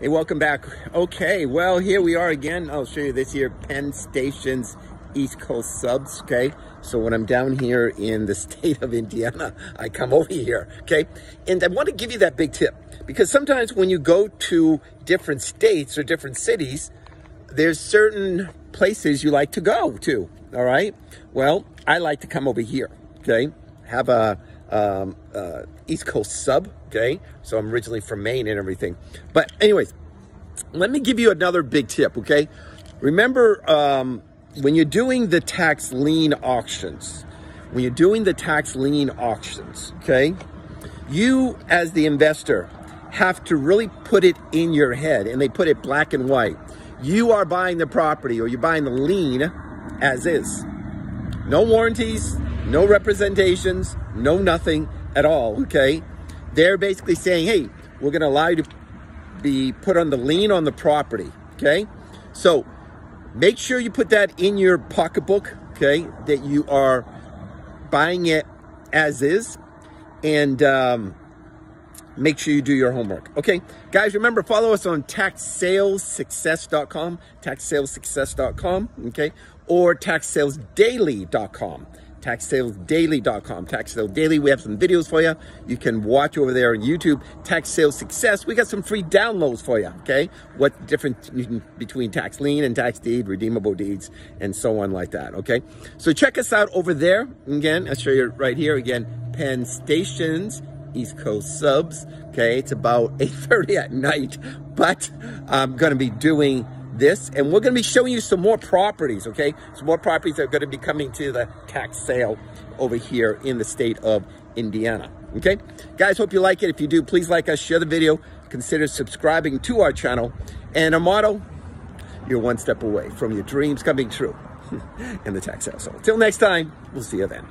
Hey, welcome back. Okay, well, here we are again. I'll show you this here, Penn Station's East Coast subs, okay? So when I'm down here in the state of Indiana, I come over here, okay? And I want to give you that big tip because sometimes when you go to different states or different cities, there's certain places you like to go to, all right? Well, I like to come over here, okay? Have a um, uh, East Coast sub, okay? So I'm originally from Maine and everything. But anyways, let me give you another big tip, okay? Remember, um, when you're doing the tax lien auctions, when you're doing the tax lien auctions, okay, you as the investor have to really put it in your head and they put it black and white. You are buying the property or you're buying the lien as is. No warranties, no representations, no nothing at all, okay? They're basically saying, hey, we're going to allow you to be put on the lien on the property, okay? So make sure you put that in your pocketbook, okay, that you are buying it as is. And um, make sure you do your homework. Okay, guys, remember, follow us on taxsalessuccess.com, taxsalessuccess.com, okay, or taxsalesdaily.com taxsalesdaily.com. Tax Sales Daily, we have some videos for you. You can watch over there on YouTube. Tax Sales Success, we got some free downloads for you, okay? What difference between tax lien and tax deed, redeemable deeds, and so on like that, okay? So check us out over there. Again, I'll show you right here again, Penn Stations, East Coast subs, okay? It's about 8.30 at night, but I'm going to be doing this and we're going to be showing you some more properties okay? Some more properties that are going to be coming to the tax sale over here in the state of indiana okay? Guys hope you like it. If you do please like us share the video consider subscribing to our channel and our motto you're one step away from your dreams coming true in the tax sale so until next time we'll see you then